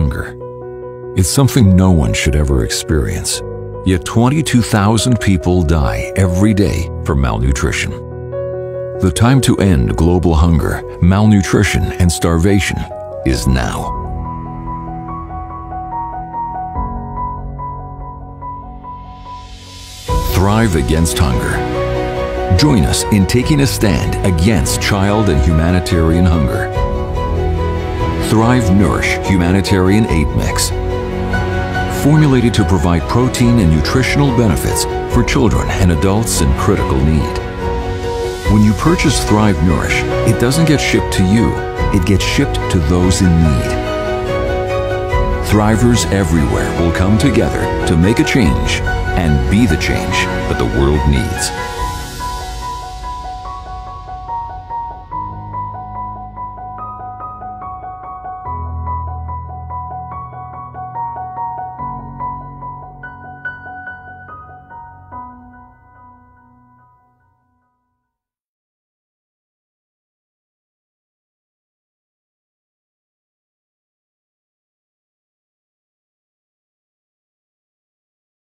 hunger. It's something no one should ever experience. Yet 22,000 people die every day from malnutrition. The time to end global hunger, malnutrition, and starvation is now. Thrive against hunger. Join us in taking a stand against child and humanitarian hunger. Thrive Nourish Humanitarian Aid Mix. Formulated to provide protein and nutritional benefits for children and adults in critical need. When you purchase Thrive Nourish, it doesn't get shipped to you, it gets shipped to those in need. Thrivers everywhere will come together to make a change and be the change that the world needs.